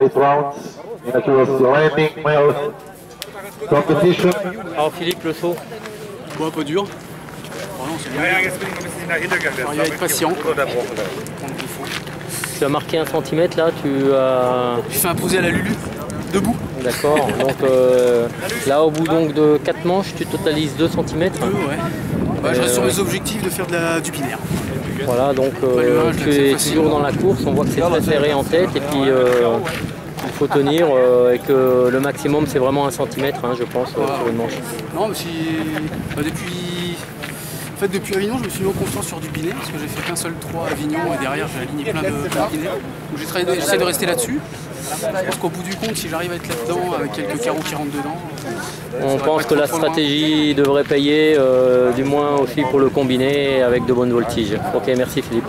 eight rounds landing male competition. Alors Philippe, le saut Bon, un peu dur. Il va être patient. Tu as marqué un centimètre là, tu as... Je fais imposer à la Lulu, debout. D'accord, donc euh, là au bout donc de 4 manches, tu totalises 2 cm. Peu, ouais. Bah, je reste sur mes objectifs de faire de la, du binaire. Voilà, donc euh, tu es toujours dans la course, on voit que c'est très serré en tête et puis euh, il faut tenir euh, et que le maximum c'est vraiment un centimètre, hein, je pense, euh, sur une manche. Non, mais si. bah, depuis. En fait, depuis Avignon, je me suis mis en confiance sur du binaire parce que j'ai fait qu'un seul 3 à Avignon et derrière j'ai aligné plein de, de binaires. Donc j'essaie de rester là-dessus. Parce qu'au bout du compte, si j'arrive à être là-dedans avec quelques carreaux qui rentrent dedans, On ça va pense que la stratégie devrait payer, euh, du moins aussi pour le combiné avec de bonnes voltiges. Ok, merci Philippe.